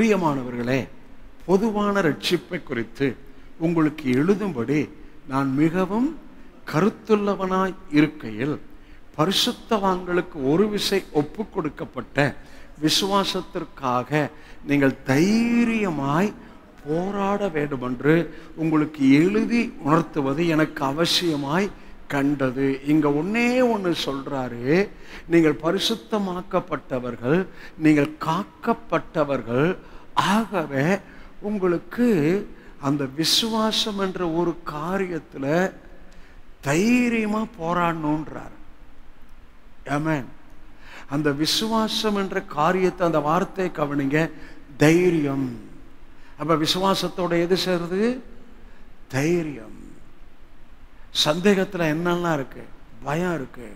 பிரியமானவர்களே பொதுவான ரட்சிப்பை குறித்து உங்களுக்கு எழுதும்படி நான் மிகவும் கருத்துள்ளவனாய் இருக்கையில் பரிசுத்தவான்களுக்கு ஒரு விசை ஒப்பு கொடுக்கப்பட்ட விசுவாசத்திற்காக நீங்கள் தைரியமாய் போராட வேண்டுமென்று உங்களுக்கு எழுதி உணர்த்துவது எனக்கு அவசியமாய் கண்டது. இங்கே ஒன்றே ஒன்று சொல்கிறாரு நீங்கள் பரிசுத்தமாக்கப்பட்டவர்கள் நீங்கள் காக்கப்பட்டவர்கள். ஆகவே உங்களுக்கு அந்த விசுவாசம் என்ற ஒரு காரியத்தில் தைரியமாக போராடணுன்றார் ஏமேன் அந்த விசுவாசம் என்ற காரியத்தை அந்த வார்த்தையை கவனிங்க. தைரியம். அப்போ விசுவாசத்தோட எது சேருது? தைரியம். சந்தேகத்தில் என்னெல்லாம் இருக்கு? பயம் இருக்கு.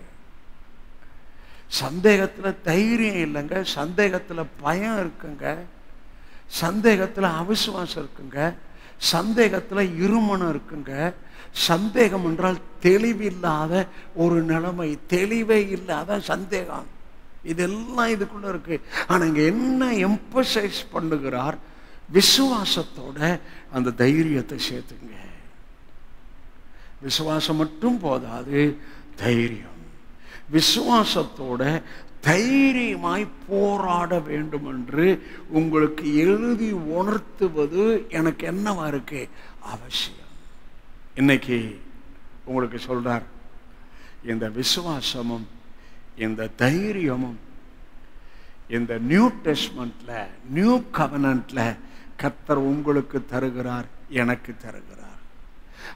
சந்தேகத்தில் தைரியம் இல்லைங்க. சந்தேகத்தில் பயம் இருக்குங்க. சந்தேகத்தில் அவிசுவாசம் இருக்குங்க. சந்தேகத்தில் இருமணம் இருக்குங்க. சந்தேகம் என்றால் தெளிவில்லாத ஒரு நிலைமை. தெளிவே இல்லாத சந்தேகம். இதெல்லாம் இதுக்குள்ள இருக்கு. ஆனால் இங்கே என்ன எம்பசைஸ் பண்ணுகிறார்? விசுவாசத்தோட அந்த தைரியத்தை சேர்த்துங்க. விசுவாசம் மட்டும் போதாது தைரியம். விசுவாசத்தோட தைரியமாய் போராட வேண்டும் என்று உங்களுக்கு எழுதி உணர்த்துவது எனக்கு என்னவா இருக்கு? அவசியம். இன்னைக்கு உங்களுக்கு சொல்றார் இந்த விசுவாசமும் இந்த தைரியமும் இந்த நியூ டெஸ்ட்மெண்ட்ல நியூ கவனன்ட்ல கத்தர் உங்களுக்கு தருகிறார் எனக்கு தருகிறார்.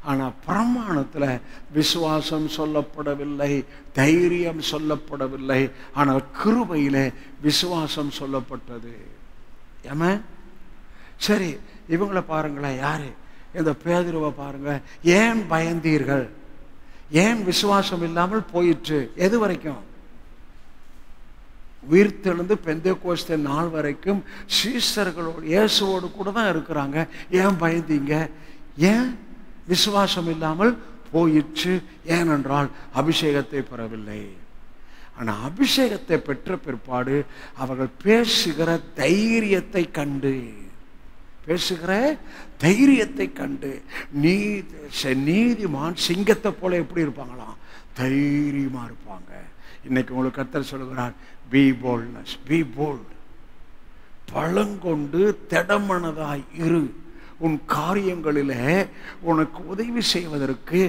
ஆனால் பிரமாணத்தில் விசுவாசம் சொல்லப்படவில்லை தைரியம் சொல்லப்படவில்லை ஆனால் கிருபையில் விசுவாசம் சொல்லப்பட்டது. ஏமா? சரி இவங்களை பாருங்களேன் யாரு? இந்த பேதுருவை பாருங்க ஏன் பயந்தீர்கள்? ஏன் விசுவாசம் இல்லாமல் போயிற்று? எது வரைக்கும்? உயிர்த்தெழுந்து பெந்தே கோஸ்த நாள் வரைக்கும் சீசர்களோடு இயேசுவோடு கூட தான் இருக்கிறாங்க. ஏன் பயந்தீங்க? ஏன்? விசுவாசம் இல்லாமல் போயிற்று. ஏனென்றால் அபிஷேகத்தை பெறவில்லை. ஆனால் அபிஷேகத்தை பெற்ற பிற்பாடு அவர்கள் பேசுகிற தைரியத்தை கண்டு. பேசுகிற தைரியத்தை கண்டு. நீதி செ- நீதிமான் சிங்கத்தை போல எப்படி இருப்பாங்களாம்? தைரியமா இருப்பாங்க. இன்னைக்கு உங்களுக்கு கத்தர் சொல்லுகிறார் பி போல்ட்னஸ் பி போல்ட் பழங்கொண்டு திடமனதாய் இரு. உன் காரியங்களிலே உனக்கு உதவி செய்வதற்கு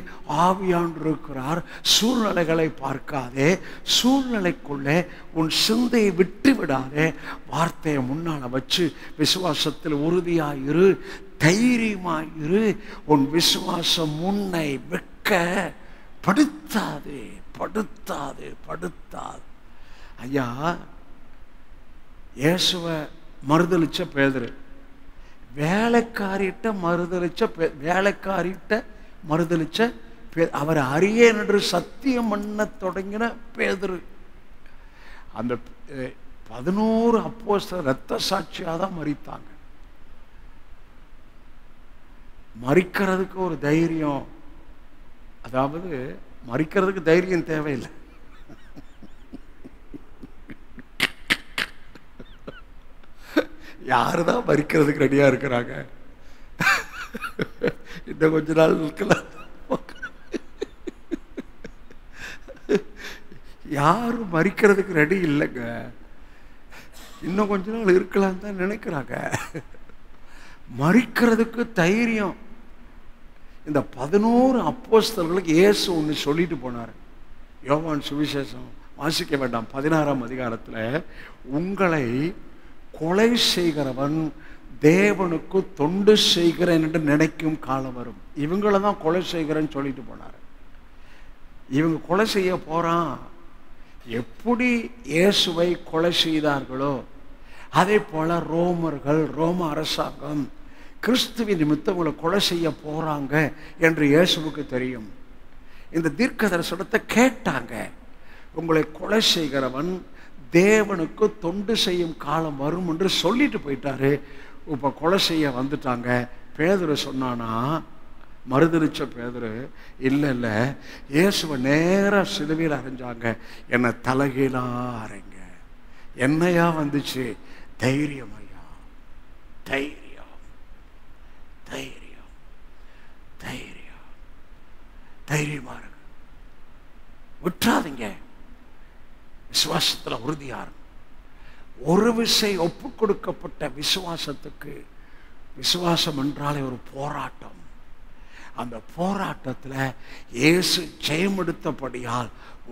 ஆவியாண்டிருக்கிறார். சூழ்நிலைகளை பார்க்காதே சூழ்நிலைக்குள்ளே உன் சிந்தையை விட்டு விடாதே வார்த்தையை முன்னால் வச்சு விசுவாசத்தில் உறுதியாயிரு தைரியமாயிரு உன் விசுவாசம் முன்னை வெக்க படுத்தாது படுத்தாது படுத்தாது. ஐயா இயேசுவை மறுதளிச்ச பேதரு வேலைக்காரிட்ட மறுதளிச்ச பே- வேலைக்காரிட்ட மறுதளிச்ச பே- அவர் அறியேன் என்று சத்தியம் பண்ண தொடங்கின பேதரு. அந்த பதினோரு அப்போஸ்தலர் ரத்த சாட்சியாக தான் மறித்தாங்க மறிக்கிறதுக்கு ஒரு தைரியம் அதாவது மறிக்கிறதுக்கு தைரியம் தேவையில்லை. யாரு தான் மறிக்கிறதுக்கு ரெடியாக இருக்கிறாங்க? இன்னும் கொஞ்ச நாள் இருக்கலாம் யாரும் மறிக்கிறதுக்கு ரெடி இல்லைங்க. இன்னும் கொஞ்ச நாள் இருக்கலாம் தான் நினைக்கிறாங்க. மறிக்கிறதுக்கு தைரியம். இந்த பதினோரு அப்போஸ்தர்களுக்கு இயேசு ஒன்று சொல்லிட்டு போனார். யோவான் சுவிசேஷம் வாசிக்க வேண்டாம் பதினாறாம் அதிகாரத்தில் உங்களை கொலை செய்கிறவன் தேவனுக்கு தொண்டு செய்கிறேன் என்று நினைக்கும் காலம் வரும். இவங்கள தான் கொலை செய்கிறேன்னு சொல்லிட்டு போனார். இவங்க கொலை செய்ய போகிறான் எப்படி இயேசுவை கொலை செய்தார்களோ அதே போல ரோமர்கள் ரோம அரசாங்கம் கிறிஸ்துவின் நிமித்தம் உங்களை கொலை செய்ய போகிறாங்க என்று இயேசுவுக்கு தெரியும். இந்த தீர்க்க தரிசனத்தை கேட்டாங்க. உங்களை கொலை செய்கிறவன் தேவனுக்கு தொண்டு செய்யும் காலம் வரும் என்று சொல்லிட்டு போயிட்டாரு. இப்போ கொலை செய்ய வந்துட்டாங்க. பேதர் சொன்னானா மறுதளிச்ச பேதர் இல்லை இல்லை இயேசுவை நேராக சிலுவையில் அரைஞ்சாங்க என்னை தலைகீழா அரைங்க என்னையா வந்துச்சு? தைரியம் ஐயா. தைரியம். தைரியம். தைரியம். தைரியமா இருக்கு. விட்டுறாதீங்க. விசுவாசத்தில் உறுதியாக ஒரு விசை ஒப்பு கொடுக்கப்பட்ட விசுவாசத்துக்கு விசுவாசம் என்றாலே ஒரு போராட்டம். அந்த போராட்டத்தில் இயேசு ஜெயமெடுத்தபடியால்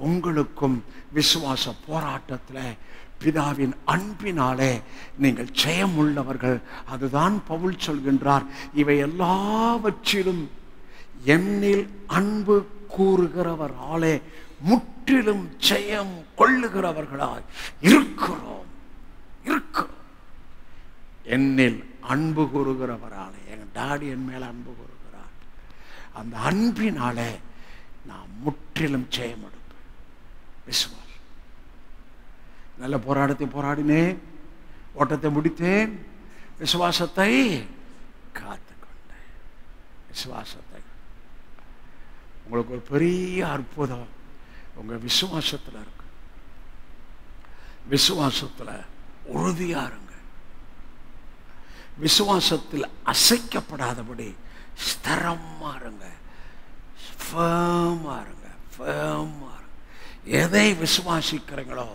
உங்களுக்கும் விசுவாச போராட்டத்தில் பிதாவின் அன்பினாலே நீங்கள் ஜெயமுள்ளவர்கள். அதுதான் பவுல் சொல்கின்றார் இவை எல்லாவற்றிலும் என்னில் அன்பு கூறுகிறவராலே முற்றிலும் ஜெயம் கொள்ளுகிறவர்களாய் இருக்கிறோம். இருக்கிறோம். என்னில் அன்பு கூறுகிறவராலே என் டாடி என் மேல அன்பு கூறுகிறார். அந்த அன்பினாலே நான் முற்றிலும் ஜெயம் எடுப்பேன். விசுவாசம் நல்ல போராட்டத்தை போராடினேன். ஓட்டத்தை முடித்தேன். விசுவாசத்தை காத்துக்கொண்டேன். விசுவாசத்தை. உங்களுக்கு ஒரு பெரிய அற்புதம். உங்க விசுவாசத்தில் இருக்கு விசுவாசத்தில் உறுதியா இருங்க. விசுவாசத்தில் அசைக்கப்படாதபடி ஸ்திரமா இருங்க. Firm-ஆ இருங்க. Firm-ஆ இருங்க. எதை விசுவாசிக்கிறீங்களோ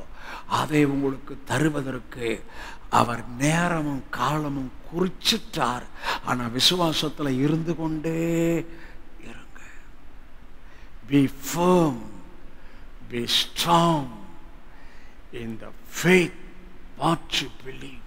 அதை உங்களுக்கு தருவதற்கு அவர் நேரமும் காலமும் குறிச்சிட்டார். ஆனா விசுவாசத்தில் இருந்து கொண்டே இருங்க. Be firm be strong in the faith what you believe